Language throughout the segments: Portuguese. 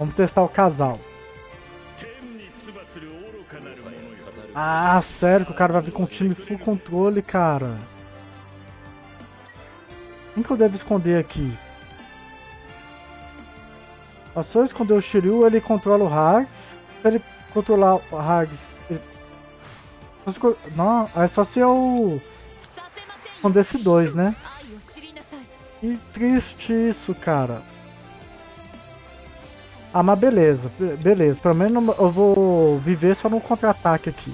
Vamos testar o casal. Ah, sério que o cara vai vir com o time full controle, cara. Quem que eu devo esconder aqui? Se eu esconder o Shiryu, ele controla o Hags. Se ele controlar o Hags... Ele... Não, é só se eu... Esconder esse dois, né? Que triste isso, cara. Ah, mas beleza, beleza. Pelo menos eu vou viver só no contra-ataque aqui.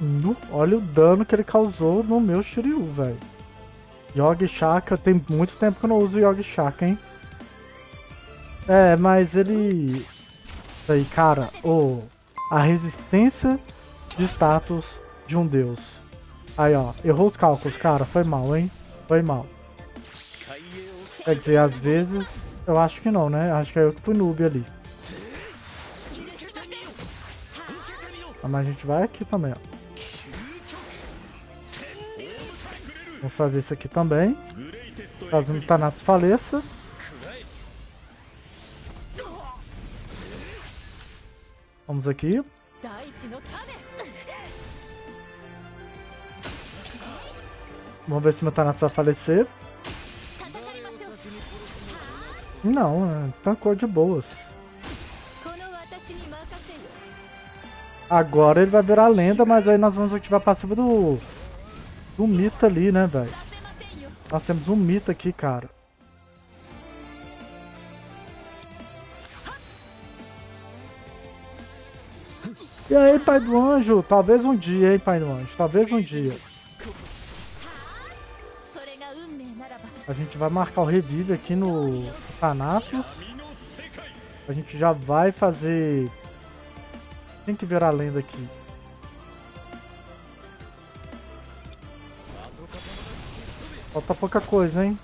No, olha o dano que ele causou no meu Shiryu, velho. Yogi Shaka, tem muito tempo que eu não uso Yogi Shaka, hein? É, mas ele aí, cara. Oh, a resistência de status de um deus. Aí, ó. Errou os cálculos, cara. Foi mal, hein? Foi mal. Quer dizer, às vezes... Eu acho que não, né? Acho que é eu que fui noob ali. Ah, mas a gente vai aqui também, ó. Vamos fazer isso aqui também. Caso o Thanatos faleça. Vamos aqui. Vamos ver se meu Thanatos vai falecer. Não, é, tancou de boas. Agora ele vai virar lenda, mas aí nós vamos ativar a passiva do... Do Mita ali, né, velho? Nós temos um Mita aqui, cara. E aí, pai do anjo? Talvez um dia, hein, pai do anjo? Talvez um dia. A gente vai marcar o revive aqui no Thanatos. A gente já vai fazer... Tem que ver a lenda aqui. Falta pouca coisa, hein?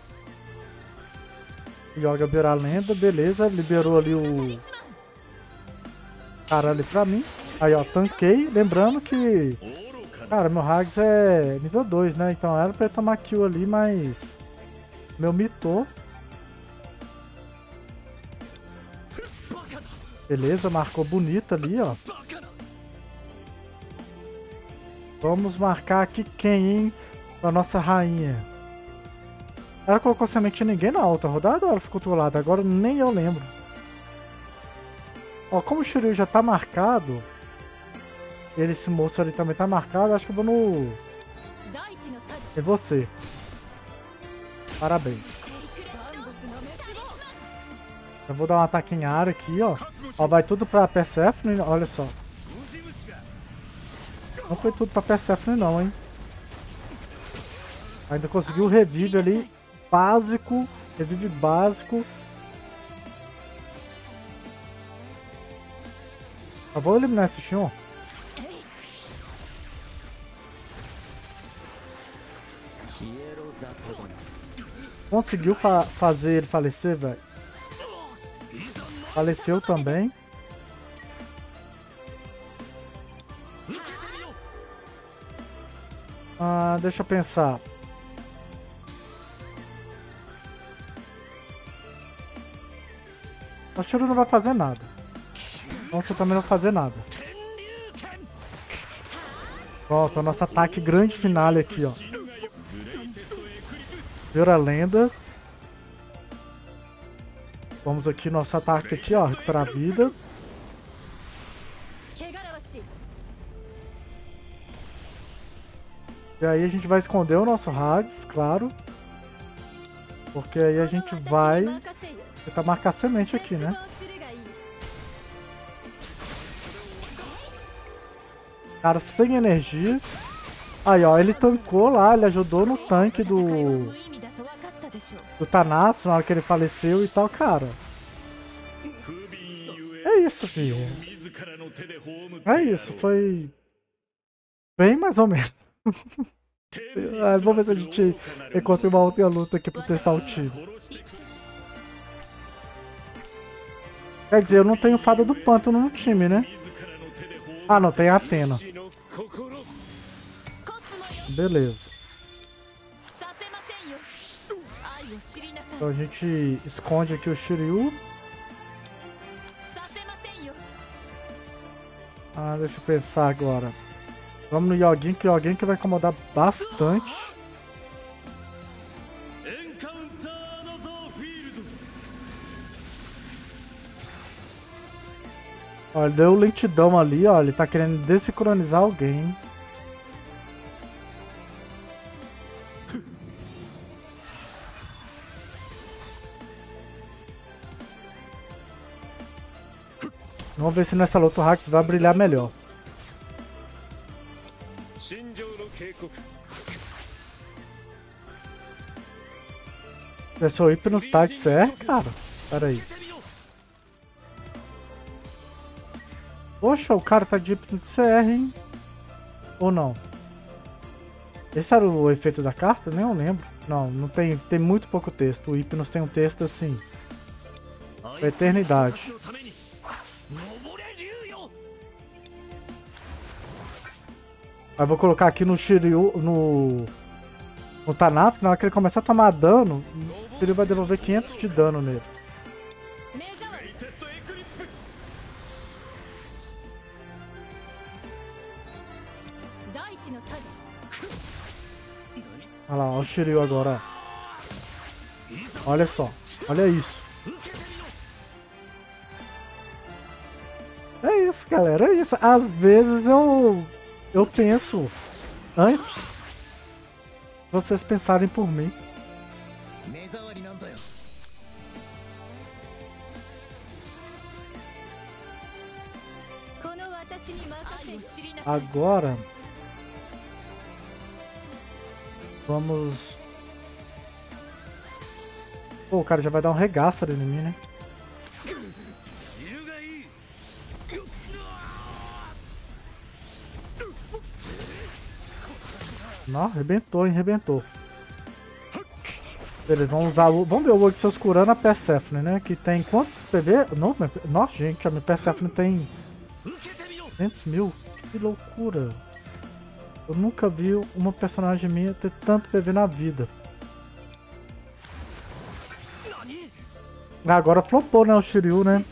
Yoga virar lenda, beleza. Liberou ali o... Cara ali pra mim. Aí, ó, tanquei. Lembrando que... Cara, meu Hags é nível 2, né? Então era pra ele tomar kill ali, mas... Meu mitou. Beleza, marcou bonito ali, ó. Vamos marcar aqui quem, hein? A nossa rainha. Ela colocou semente em ninguém na outra rodada ou ela ficou trollada? Agora nem eu lembro. Ó, como o Shiryu já tá marcado, esse moço ali também tá marcado. Acho que eu vou no... É você. Parabéns. Eu vou dar um ataque em área aqui, ó. Ó, vai tudo pra Persephone, olha só. Não foi tudo pra Persephone não, hein. Ainda conseguiu o revive ali, básico, revive básico. Eu vou eliminar esse Xion. Conseguiu fa fazer ele falecer, velho. Faleceu também. Ah, deixa eu pensar. O Shiro não vai fazer nada. Você também não vai fazer nada. Volta, o nosso ataque grande final aqui, ó. Ver a lenda. Vamos aqui, nosso ataque aqui, ó, recuperar a vida. E aí a gente vai esconder o nosso Hags, claro. Porque aí a gente vai tentar marcar semente aqui, né? Cara, sem energia. Aí, ó, ele tancou lá, ele ajudou no tanque do do Thanatos na hora que ele faleceu e tal, cara. É isso, filho. É isso, foi bem mais ou menos. ah, vamos ver se a gente encontra uma outra luta aqui pra testar o time. Quer dizer, eu não tenho fada do pântano no time, né? Ah, não, tem a Atena. Beleza. Então a gente esconde aqui o Shiryu. Ah, deixa eu pensar agora. Vamos no Yogin, que o Yogin que vai incomodar bastante. Olha, deu lentidão ali, ó. Ele tá querendo desincronizar alguém. Vamos ver se nessa luta o Hax vai brilhar melhor. É o Hypnos Tax é, cara? Pera aí. Poxa, o cara tá de Hypnos CR, hein? Ou não? Esse era o efeito da carta? Nem eu lembro. Não, não tem, tem muito pouco texto. O Hypnos tem um texto assim. Da eternidade. Aí vou colocar aqui no Shiryu, no, no Thanatos, na hora que ele começar a tomar dano, Shiryu vai devolver 500 de dano nele. Olha lá, olha o Shiryu agora. Olha só, olha isso. Galera, é isso. Às vezes eu eu penso antes vocês pensarem por mim. Agora vamos. Pô, o cara já vai dar um regaço ali em mim, né? Não, arrebentou, hein? Arrebentou. Beleza, vamos usar o... Vamos ver o Odisseus curando a Persephone, né? Que tem quantos PV? Não, nossa, gente, a minha Persephone tem... 200 mil? Que loucura. Eu nunca vi uma personagem minha ter tanto PV na vida. Ah, agora flopou, né, o Shiryu, né?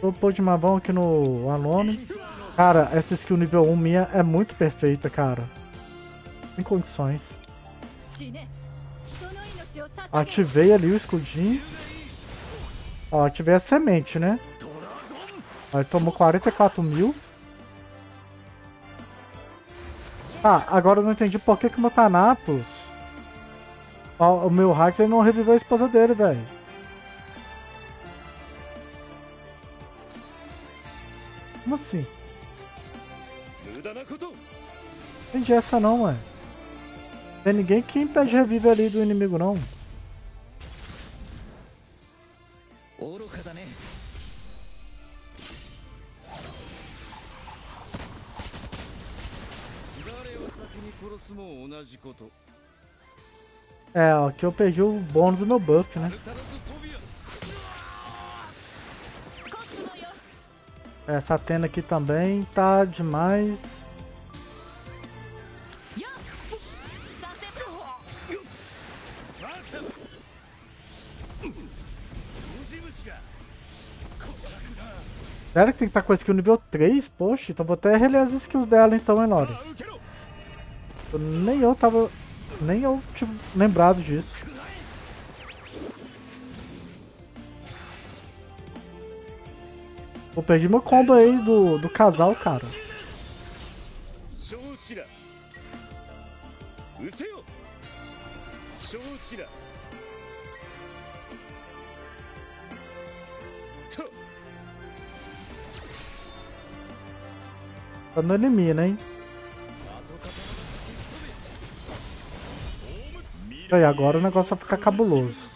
Flopou de mavão aqui no Alone. Cara, essa skill nível 1 minha é muito perfeita, cara. Sem condições. Ativei ali o escudinho. Ó, ativei a semente, né? Aí tomou 44 mil. Ah, agora eu não entendi por que que o meu Thanatos... Ó, o meu Hax não reviveu a esposa dele, velho. Como assim? Entendi essa não, mano. Tem ninguém que impede revive ali do inimigo, não. É, ó, aqui eu perdi o bônus do meu buff, né? Essa tenda aqui também tá demais. Sério que tem que estar com a skill nível 3? Poxa, então vou até reler as skills dela então, hein, Lore. Nem eu tava... Nem eu tinha lembrado disso. Vou perder meu combo aí do, do casal, cara. Tá no elimina, hein? E aí, agora o negócio vai ficar cabuloso.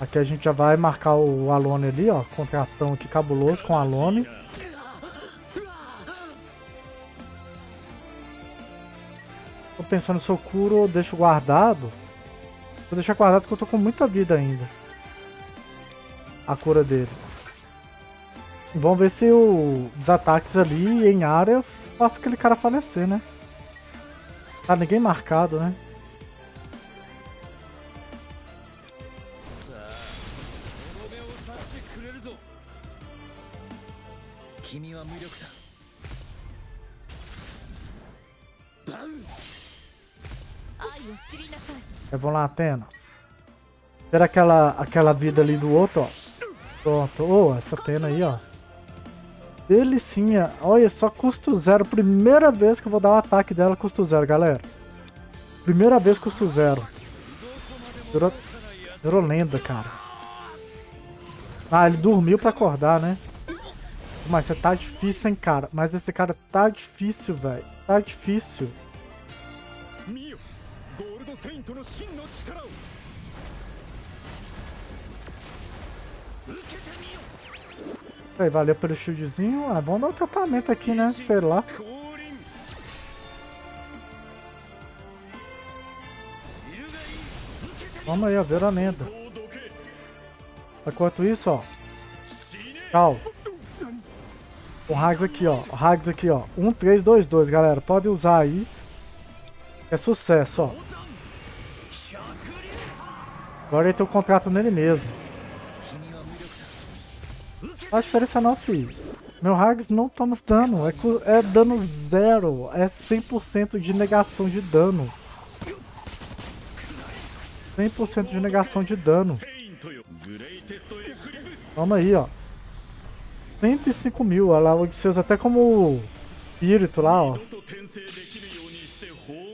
Aqui a gente já vai marcar o Alone ali, ó. Contratão aqui cabuloso com o Alone. Tô pensando se eu curo ou deixo guardado. Vou deixar guardado porque eu tô com muita vida ainda. a cura dele. Vamos ver se o, os ataques ali em área faz aquele cara falecer, né? Tá ninguém marcado, né? É, vamos lá, Atena. Espera aquela, aquela vida ali do outro, ó. Pronto. Oh, essa Atena aí, ó. Delicinha. Olha, só custo zero. Primeira vez que eu vou dar o ataque dela, custo zero, galera. Primeira vez, custo zero. Virou lenda, cara. Ah, ele dormiu pra acordar, né? Mas você tá difícil, hein, cara. Mas esse cara tá difícil, velho. Tá difícil. 見よゴールドセイントの真の力を受けてみよ Aí, valeu pelo shieldzinho. Ah, vamos dar um tratamento aqui, né? Sei lá. 降臨いるがいい受けてみ Vamos aí, ó. Ver a lenda. こうどけ Enquanto isso, ó. 死ね Tchau. O Hags aqui, ó. O Hags aqui, ó. 1, 3, 2, 2, galera. Pode usar aí. É sucesso, ó. Agora ele tem o um contrato nele mesmo. A diferença não, filho. Meu Hags não toma dano, é, é dano zero, é 100% de negação de dano. 100% de negação de dano. Toma aí, ó. 105 mil, olha lá Odisseus, até como espírito lá, ó.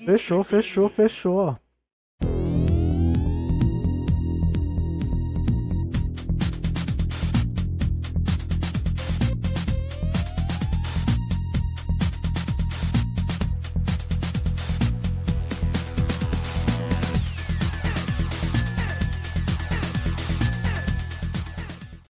Fechou, fechou, fechou, ó.